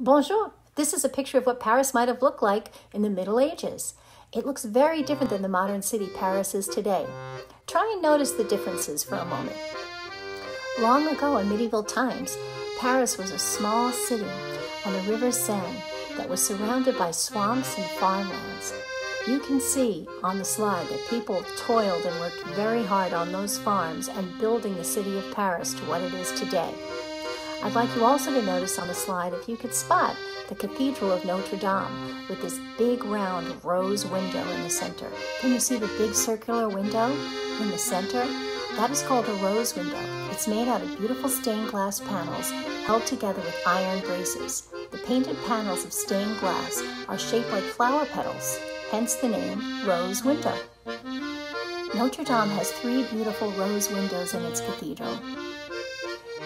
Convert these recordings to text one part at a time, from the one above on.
Bonjour. This is a picture of what Paris might have looked like in the Middle Ages. It looks very different than the modern city Paris is today. Try and notice the differences for a moment. Long ago in medieval times, Paris was a small city on the River Seine that was surrounded by swamps and farmlands. You can see on the slide that people toiled and worked very hard on those farms and building the city of Paris to what it is today. I'd like you also to notice on the slide if you could spot the Cathedral of Notre Dame with this big round rose window in the center. Can you see the big circular window in the center? That is called a rose window. It's made out of beautiful stained glass panels held together with iron braces. The painted panels of stained glass are shaped like flower petals, hence the name rose window. Notre Dame has three beautiful rose windows in its cathedral.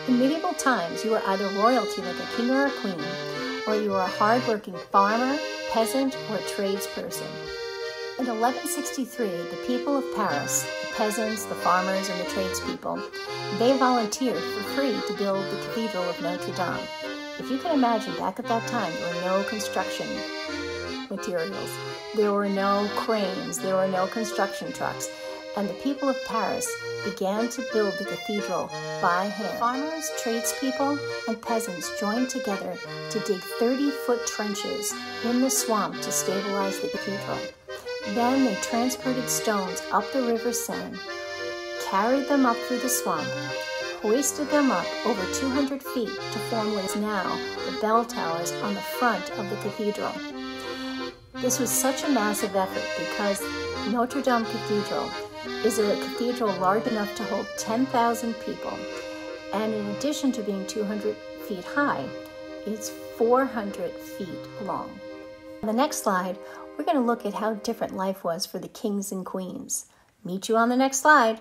In medieval times, you were either royalty like a king or a queen, or you were a hard-working farmer, peasant, or tradesperson. In 1163, the people of Paris, the peasants, the farmers, and the tradespeople, they volunteered for free to build the Cathedral of Notre Dame. If you can imagine, back at that time, there were no construction materials. There were no cranes, there were no construction trucks and the people of Paris began to build the cathedral by hand. Farmers, tradespeople, and peasants joined together to dig 30-foot trenches in the swamp to stabilize the cathedral. Then they transported stones up the River Seine, carried them up through the swamp, hoisted them up over 200 feet to form what is now the bell towers on the front of the cathedral. This was such a massive effort because Notre Dame Cathedral is a cathedral large enough to hold 10,000 people. And in addition to being 200 feet high, it's 400 feet long. On the next slide, we're going to look at how different life was for the kings and queens. Meet you on the next slide.